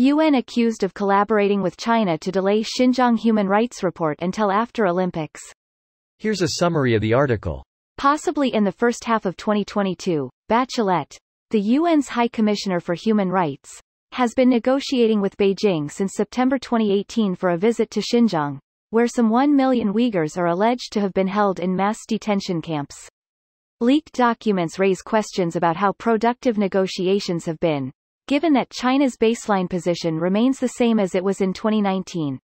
UN accused of collaborating with China to delay Xinjiang human rights report until after Olympics. Here's a summary of the article. Possibly in the first half of 2022, Bachelet, the UN's High Commissioner for Human Rights, has been negotiating with Beijing since September 2018 for a visit to Xinjiang, where some 1 million Uyghurs are alleged to have been held in mass detention camps. Leaked documents raise questions about how productive negotiations have been, given that China's baseline position remains the same as it was in 2019.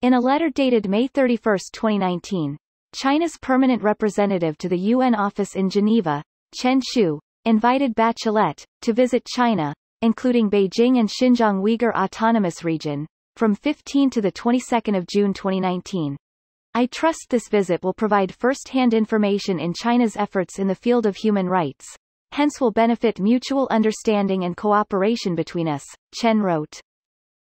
In a letter dated May 31, 2019, China's permanent representative to the UN office in Geneva, Chen Xu, invited Bachelet, to visit China, including Beijing and Xinjiang Uyghur Autonomous Region, from 15 to the 22nd of June 2019. I trust this visit will provide first-hand information in China's efforts in the field of human rights, hence will benefit mutual understanding and cooperation between us, Chen wrote.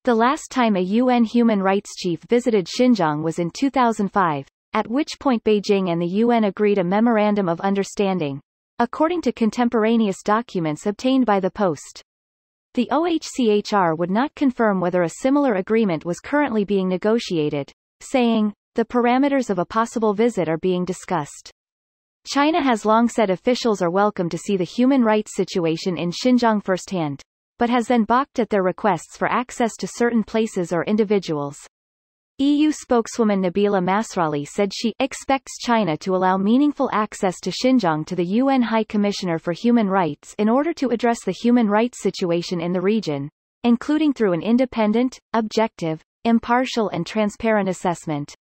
The last time a UN human rights chief visited Xinjiang was in 2005, at which point Beijing and the UN agreed a memorandum of understanding, according to contemporaneous documents obtained by the Post. The OHCHR would not confirm whether a similar agreement was currently being negotiated, saying, the parameters of a possible visit are being discussed. China has long said officials are welcome to see the human rights situation in Xinjiang firsthand, but has then balked at their requests for access to certain places or individuals. EU spokeswoman Nabila Massrali said she expects China to allow meaningful access to Xinjiang to the UN High Commissioner for Human Rights in order to address the human rights situation in the region, including through an independent, objective, impartial and transparent assessment.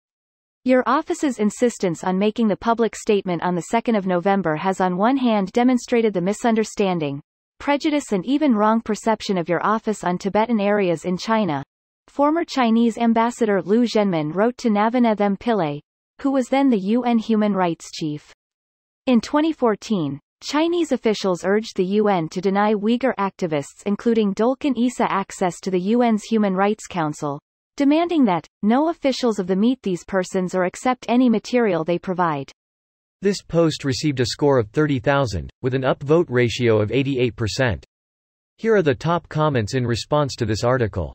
Your office's insistence on making the public statement on 2 November has on one hand demonstrated the misunderstanding, prejudice and even wrong perception of your office on Tibetan areas in China. Former Chinese ambassador Liu Zhenmin wrote to Navanethem Pillay, who was then the UN human rights chief. In 2014, Chinese officials urged the UN to deny Uyghur activists including Dolkun Issa access to the UN's Human Rights Council, demanding that, no officials of the meet these persons or accept any material they provide. This post received a score of 30,000, with an upvote ratio of 88%. Here are the top comments in response to this article.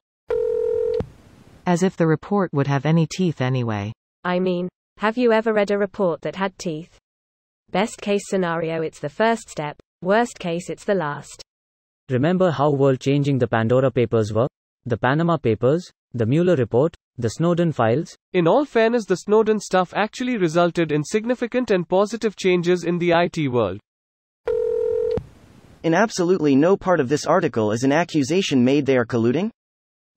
As if the report would have any teeth anyway. I mean, have you ever read a report that had teeth? Best case scenario it's the first step, worst case it's the last. Remember how world changing the Pandora Papers were? The Panama Papers? The Mueller report, the Snowden files. In all fairness, the Snowden stuff actually resulted in significant and positive changes in the IT world. In absolutely no part of this article is an accusation made they are colluding.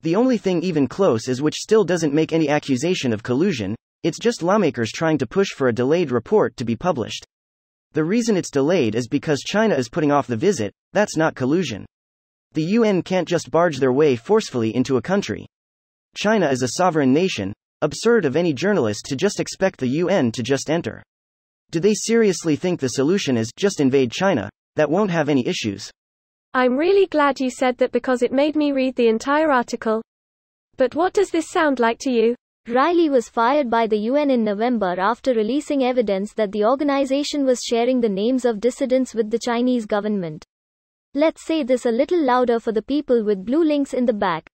The only thing even close is which still doesn't make any accusation of collusion, it's just lawmakers trying to push for a delayed report to be published. The reason it's delayed is because China is putting off the visit, that's not collusion. The UN can't just barge their way forcefully into a country, China is a sovereign nation, absurd of any journalist to just expect the UN to just enter. Do they seriously think the solution is just invade China? That won't have any issues. I'm really glad you said that because it made me read the entire article. But what does this sound like to you? Reilly was fired by the UN in November after releasing evidence that the organization was sharing the names of dissidents with the Chinese government. Let's say this a little louder for the people with blue links in the back.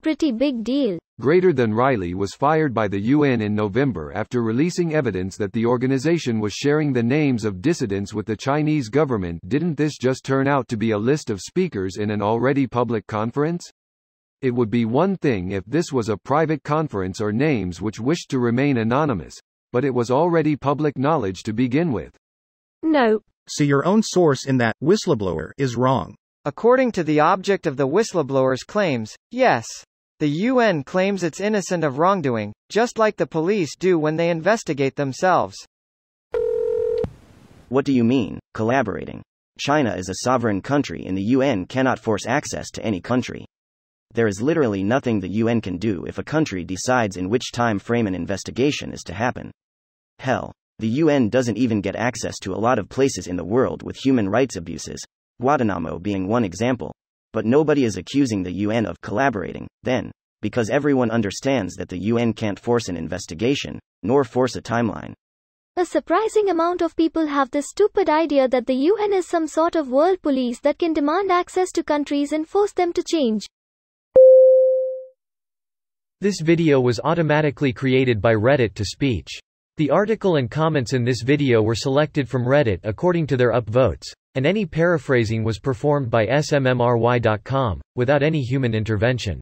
Pretty big deal. Greater than Reilly was fired by the UN in November after releasing evidence that the organization was sharing the names of dissidents with the Chinese government. Didn't this just turn out to be a list of speakers in an already public conference? It would be one thing if this was a private conference or names which wished to remain anonymous, but it was already public knowledge to begin with. No. So your own source in that whistleblower is wrong. According to the object of the whistleblower's claims, yes. The UN claims it's innocent of wrongdoing, just like the police do when they investigate themselves. What do you mean, collaborating? China is a sovereign country and the UN cannot force access to any country. There is literally nothing the UN can do if a country decides in which time frame an investigation is to happen. Hell, the UN doesn't even get access to a lot of places in the world with human rights abuses, Guantanamo being one example. But nobody is accusing the UN of collaborating, then, because everyone understands that the UN can't force an investigation, nor force a timeline. A surprising amount of people have this stupid idea that the UN is some sort of world police that can demand access to countries and force them to change. This video was automatically created by Reddit to speech. The article and comments in this video were selected from Reddit according to their upvotes and any paraphrasing was performed by SMMRY.com, without any human intervention.